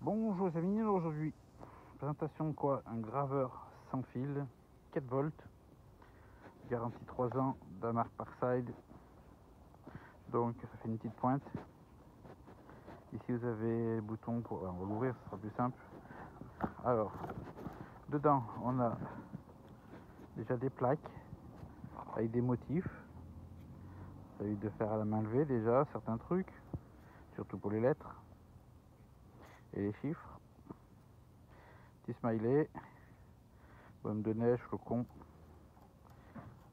Bonjour les amis, aujourd'hui présentation quoi? Un graveur sans fil, 4 volts, garantie 3 ans la marque Parside. Donc ça fait une petite pointe. Ici vous avez le bouton pour on va l'ouvrir, ce sera plus simple. Alors, dedans on a déjà des plaques avec des motifs. Ça eu de faire à la main levée déjà certains trucs, surtout pour les lettres et les chiffres. Petit smiley, bonne de neige, flocon.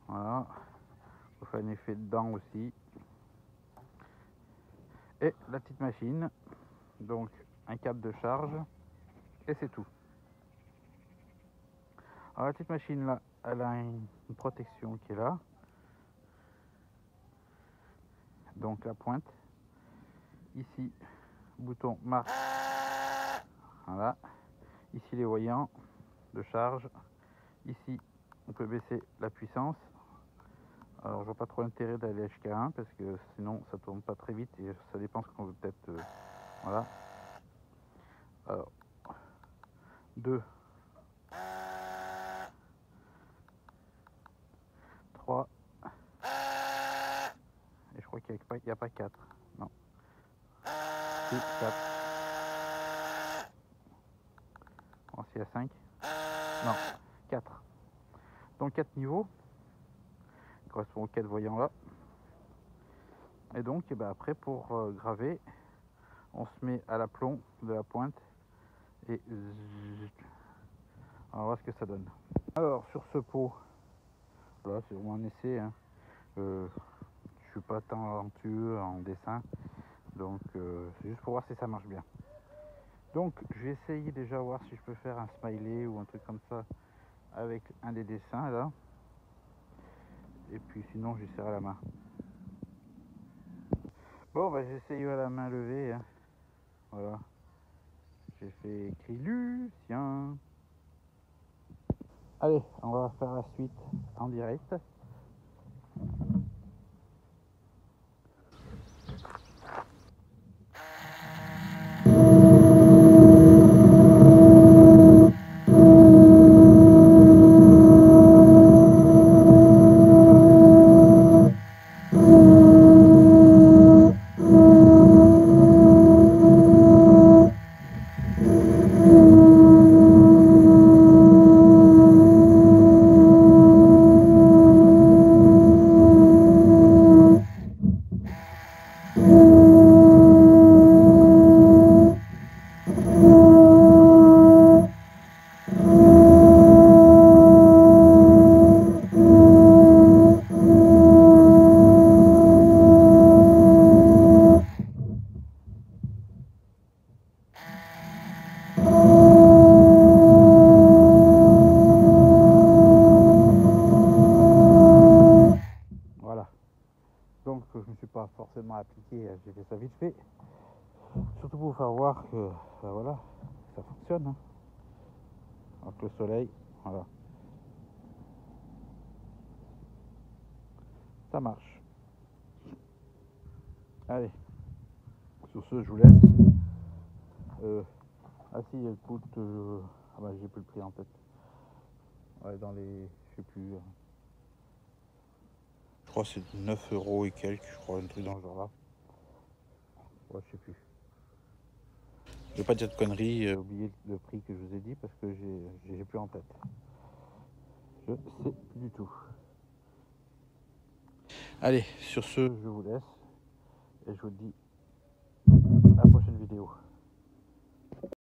Voilà. On fait un effet dedans aussi. Et la petite machine. Donc un câble de charge. Et c'est tout. Alors la petite machine là, elle a une, une protection qui est là. Donc la pointe. Ici, bouton marche. Voilà. Ici les voyants de charge. Ici, on peut baisser la puissance. Alors, je vois pas trop l'intérêt d'aller jusqu'à 1 parce que sinon ça tourne pas très vite et ça dépend ce qu'on veut peut-être. euh, voilà. Alors, 2, 3, et je crois qu'il n'y a, pas 4. Non. Si, 4. On va voir s'il y a 5. Non, 4. Donc 4 niveaux. correspond aux 4 voyants là. Et donc eh ben, après pour euh, graver, on se met à l'aplomb de la pointe et on va voir ce que ça donne. Alors sur ce pot, voilà, c'est vraiment un essai. Hein. Euh, je suis pas talentueux en dessin, donc euh, c'est juste pour voir si ça marche bien. Donc je vais essayer déjà voir si je peux faire un smiley ou un truc comme ça avec un des dessins là. Et puis sinon j'essaierai à la main. Bon bah j'essaye à la main levée. hein. Voilà. J'ai fait écrit Lucien. Allez, on va faire la suite en direct. Ooh. Surtout pour vous faire voir que ben voilà, ça fonctionne. hein. Avec le soleil, voilà. Ça marche. Allez. Sur ce, je vous laisse. Euh, ah si, elle coûte... euh, ah bah j'ai plus le prix en tête. Ouais, dans les... Je sais plus. euh, je crois c'est 9 euros et quelques, je crois, un truc dans le genre là. Ouais, je sais plus. Je vais pas dire de conneries, euh, oublier le prix que je vous ai dit parce que j'ai plus en tête. Je sais plus du tout. Allez, sur ce, je vous laisse et je vous dis à la prochaine vidéo.